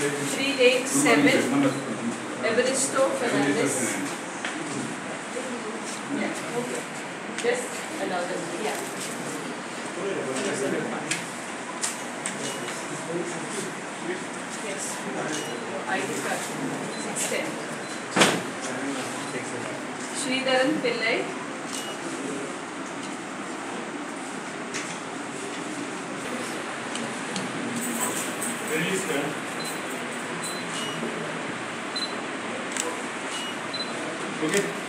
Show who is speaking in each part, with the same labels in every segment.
Speaker 1: three eight seven, Evaristo Fernandez. Yeah, okay. Just allow them, yeah. Yes. ID card, six ten. Sreedharan Pillai.
Speaker 2: Okay.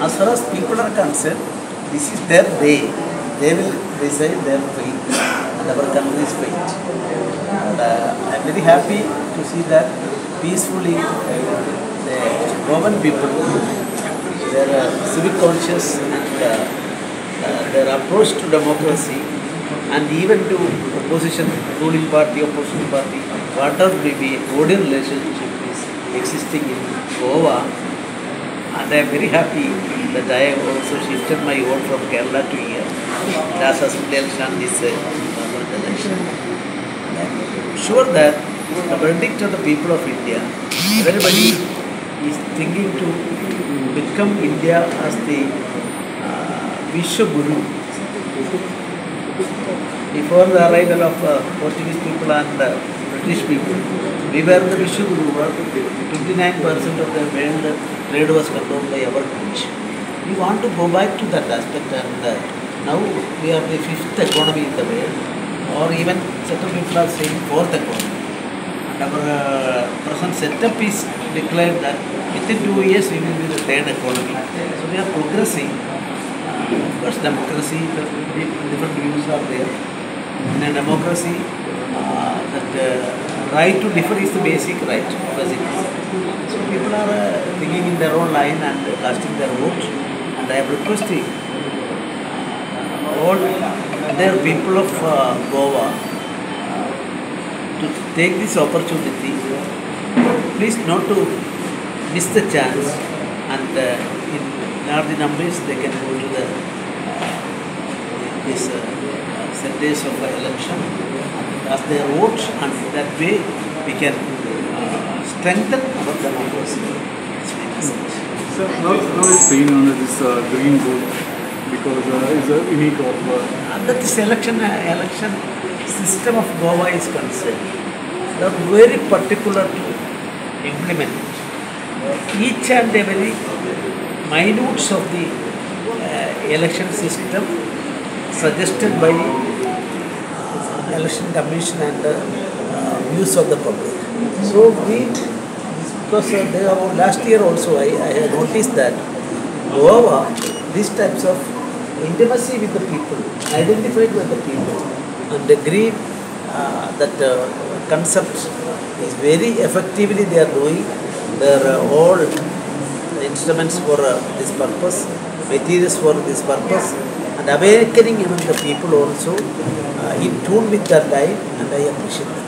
Speaker 3: As far as people are concerned, this is their day. They will decide their fate and our country's fate. And uh, I'm very happy to see that peacefully uh, the Roman people, their uh, civic conscious and uh, uh, their approach to democracy and even to opposition, ruling party, opposition party, whatever may be, cordial relationship is existing in Goa and I am very happy that I have also shifted my vote from Kerala to here. Last assembly election this uh, election. I am sure that the verdict of the people of India, everybody is thinking to become India as the uh, Vishwa Guru. Before the arrival of uh, Portuguese people and uh, British people, we were the Vishwa Guru. 29% of the world trade was controlled by our country. We want to go back to that aspect and uh, now we are the fifth economy in the world or even certain people are saying fourth economy. And our uh, present setup is declared that within two years we will be the third economy. So we are progressing. Uh, of course, democracy, different views are there. In a democracy, uh, that uh, right to differ is the basic right of a citizen. So people are uh, thinking in their own line and casting their vote. And I am requesting uh, all their people of uh, Goa to take this opportunity. Please not to miss the chance and uh, in large numbers they can go to the uh, uh, centers of election and cast their vote and that way we can uh, strengthen our democracy. That's my message.
Speaker 2: So now, now it's seen under this uh, green book because uh, it's a unique offer.
Speaker 3: Under this election, uh, election system of Goa is concerned, they are very particular to implement it. Each and every minutes of the uh, election system suggested by election commission and uh, uh, views of the public. So we, because uh, they are, last year also I, I noticed that Goa, these types of intimacy with the people, identified with the people, and agreed uh, that uh, concept is very effectively they are doing. Their uh, all instruments for uh, this purpose, materials for this purpose, and awakening among the people also uh, in tune with their time, and I appreciate that.